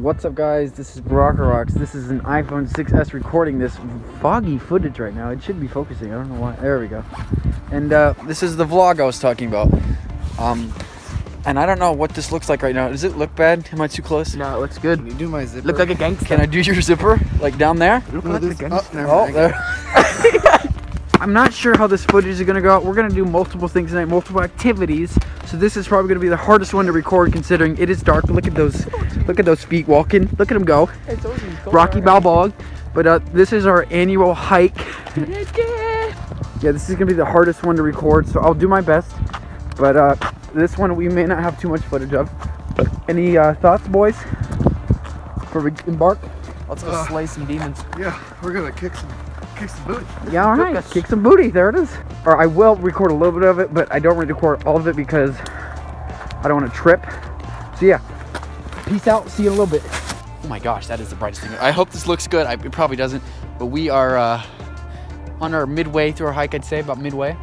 What's up guys, this is Rox. This is an iPhone 6s recording this foggy footage right now. It should be focusing, I don't know why. There we go. And uh, this is the vlog I was talking about. Um, and I don't know what this looks like right now. Does it look bad? Am I too close? No, it looks good. Can you do my zipper? Look like a gangster. Can I do your zipper? Like down there? look No, like a this- gangster. Oh, there. I'm not sure how this footage is gonna go out. We're gonna do multiple things tonight, multiple activities. So this is probably gonna be the hardest one to record considering it is dark. Look at those, look at those feet walking. Look at them go. Rocky Balboa. Bog. But uh, this is our annual hike. Yeah, this is gonna be the hardest one to record, so I'll do my best. But uh, this one we may not have too much footage of. Any uh, thoughts, boys? Before we embark? Let's go Uh, slay some demons. Yeah, we're gonna kick some, kick some booty. Yeah, all right. us. Kick some booty. There it is. Or I will record a little bit of it, but I don't want to record all of it because I don't want to trip. So yeah, peace out. See you in a little bit. Oh my gosh, that is the brightest thing. I hope this looks good. I, it probably doesn't, but we are uh, on our midway through our hike. I'd say about midway.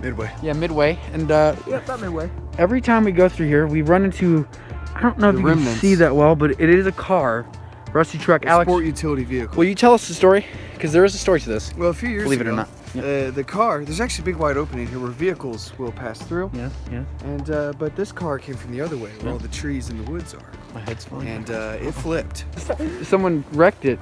Midway. Yeah, midway. And uh, Yeah, about midway. Every time we go through here, we run into. I don't know if The you remnants. can see that well, but it is a car, rusty truck. Alex, sport utility vehicle. will you tell us the story? Because there is a story to this. Well, a few years Believe it or ago, not. uh, the car. There's actually a big wide opening here where vehicles will pass through. yeah, yeah. And uh, but this car came from the other way, where all the trees and the woods are, My head's falling. and uh, it flipped Someone wrecked it,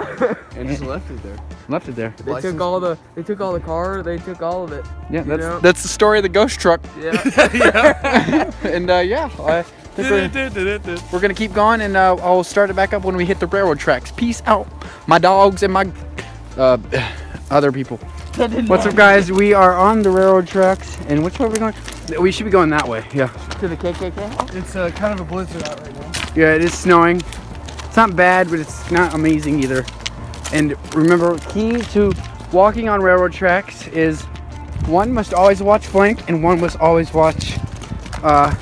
and just left it there. left it there. They License- took all the they took all the car, they took all of it. Yeah, that's know? That's the story of the ghost truck. Yeah. and uh, yeah, I we're, we're gonna keep going, and uh, I'll start it back up when we hit the railroad tracks. Peace out, my dogs and my uh, other people. What's up, guys? We are on the railroad tracks, and which way are we going? We should be going that way. Yeah. to the KKK. It's uh, kind of a blizzard out right now. Yeah, it is snowing. It's not bad, but it's not amazing either. And remember, key to walking on railroad tracks is one must always watch flank, and one must always watch uh,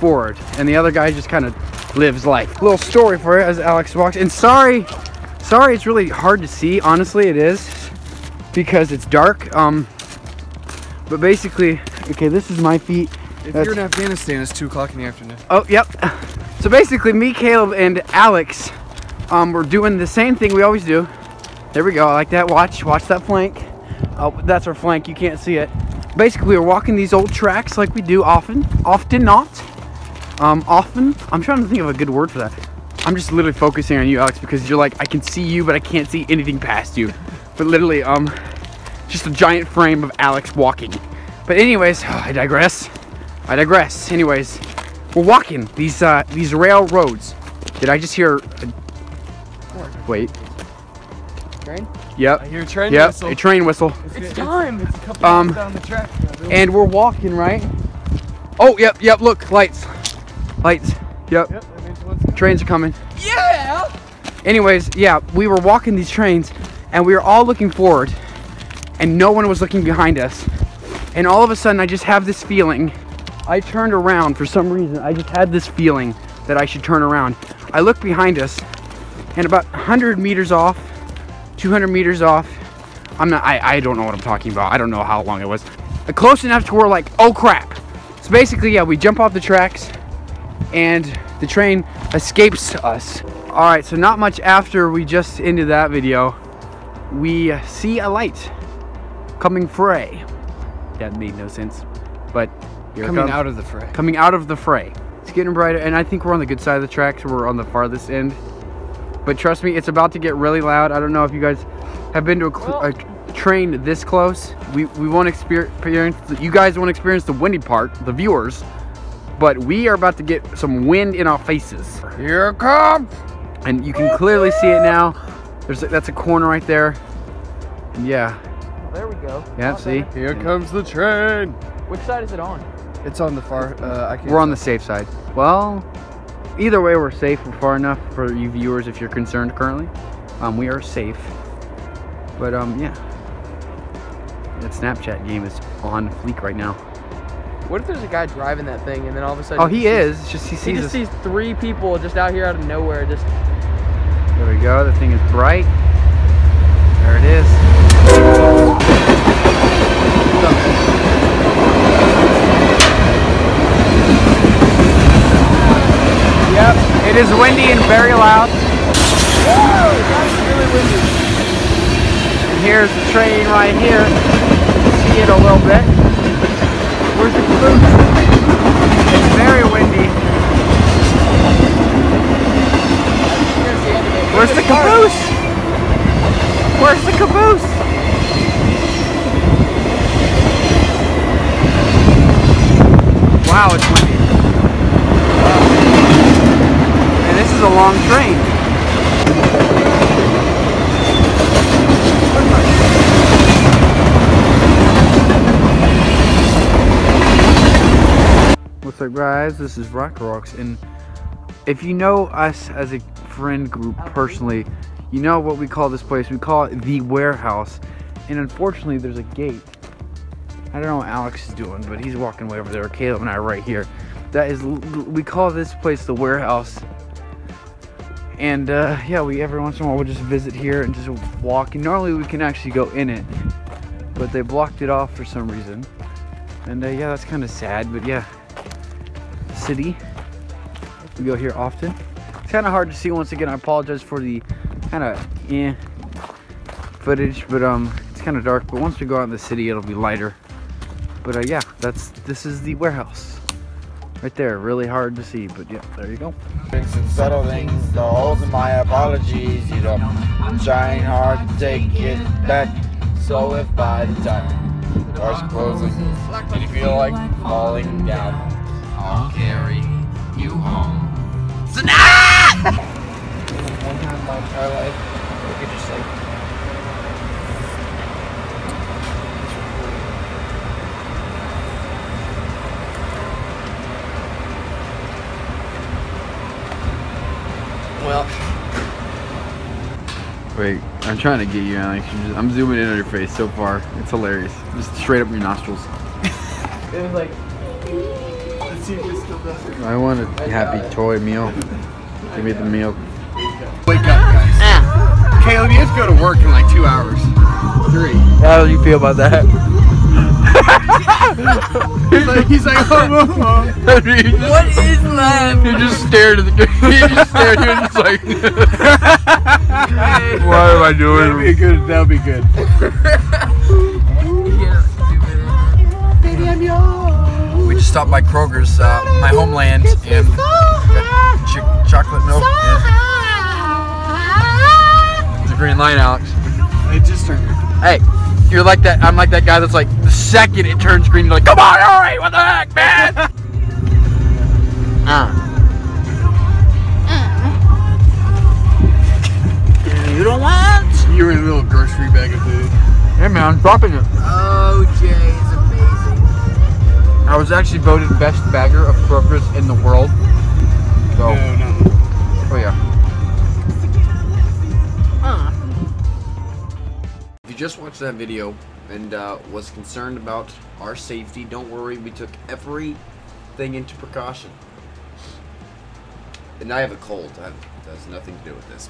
forward. And the other guy just kind of lives life. Little story for you as Alex walks. And sorry, sorry, it's really hard to see. Honestly, it is because it's dark. Um, but basically, okay, this is my feet. If That's- you're in Afghanistan, it's two o'clock in the afternoon. Oh, yep. So basically, me, Caleb, and Alex, um, we're doing the same thing we always do. There we go. I like that. Watch, watch that flank. Oh, that's our flank. You can't see it. Basically, we're walking these old tracks like we do often. Often not. Um, often. I'm trying to think of a good word for that. I'm just literally focusing on you, Alex, because you're like, I can see you, but I can't see anything past you. But literally, um, just a giant frame of Alex walking. But anyways, I digress. I digress. Anyways, we're walking these uh, these railroads. Did I just hear? A... Wait. Train? Yep. I hear a train Yep. whistle. A train whistle. It's time. It's a couple Um, down the track. And we're walking right. Oh, yep, yep. Look, lights, lights. Yep. Yep, that means one's coming. Trains are coming. Yeah. Anyways, yeah, we were walking these trains, and we were all looking forward, and no one was looking behind us. And all of a sudden, I just have this feeling. I turned around for some reason. I just had this feeling that I should turn around. I look behind us, and about 100 meters off, 200 meters off. I'm not. I, I don't know what I'm talking about. I don't know how long it was. Close enough to where like, oh crap. So basically, yeah, we jump off the tracks, and the train escapes us. All right, so not much after we just ended that video, we see a light coming fray. That made no sense, but here Coming comes. out of the fray. coming out of the fray. It's getting brighter, and I think we're on the good side of the tracks. We're on the farthest end. But trust me, it's about to get really loud. I don't know if you guys have been to a, cl- a train this close. We we won't experience. You guys won't experience the windy part, the viewers. But we are about to get some wind in our faces, Here it comes. and you can clearly see it now. There's a, that's a corner right there. And yeah, There we go. yeah. Not See, bad. Here comes the train. Which side is it on? It's on the far. Uh, I can't we're on the safe side. Well, either way, we're safe. We're far enough for you viewers if you're concerned currently. Um, we are safe. But um, yeah, that Snapchat game is on fleek right now. What if there's a guy driving that thing and then all of a sudden Oh, he sees- is. Just he sees. He just us. sees three people just out here out of nowhere. Just There we go. The thing is bright. There it is. Yep. It is windy and very loud. And here's the train right here. See it a little bit. Where's the caboose? It's very windy. Where's the caboose? Where's the caboose? Wow, it's windy. And this is a long train. What's up guys, this is Rock Rox and if you know us as a friend group personally, you know what we call this place. We call it the warehouse. And unfortunately there's a gate. I don't know what Alex is doing, but he's walking way over there. Caleb and I are right here. That is, we call this place the warehouse. And uh, yeah, we every once in a while we'll just visit here and just walk. And normally we can actually go in it, but they blocked it off for some reason. And uh, yeah, that's kind of sad. But yeah, city. We go here often. It's kind of hard to see once again. I apologize for the kind of eh footage, but um, it's kind of dark. But once we go out in the city, it'll be lighter. But uh, yeah, that's this is the warehouse right there. Really hard to see, but yeah, there you go. and subtle things. The holes in my apologies, you know. I'm trying hard to take it back. So if by the time the doors closing you feel like falling down, I'll carry you home. So now! One time in my entire life, I could just like. Well, Wait, I'm trying to get you, Alex. You're just- I'm zooming in on your face so far. It's hilarious. Just straight up your nostrils. it was like I want a happy toy meal. Give me the meal. Wake up, guys. Ah. Caleb, you have to go to work in like two hours. Three. how do you feel about that? He's like, he's like, oh, oh, oh. what is that? You just stared at the You just stared at you and just like, what am I That'd doing? be good. That'd be good. Just stopped by Kroger's, uh, my homeland, and got ch- chocolate milk and the green line, Alex. It just turned. Hey, you're like that. I'm like that guy that's like the second it turns green, you're like, come on, all right, what the heck, man? uh. You don't want? You're in a little grocery bag of food. Hey man, I'm dropping it. Oh, Jay is amazing. I was actually voted best bagger of Kroger's in the world. So, No, no. oh yeah. If you just watched that video and uh, was concerned about our safety, don't worry. We took everything into precaution. And I have a cold. That has nothing to do with this.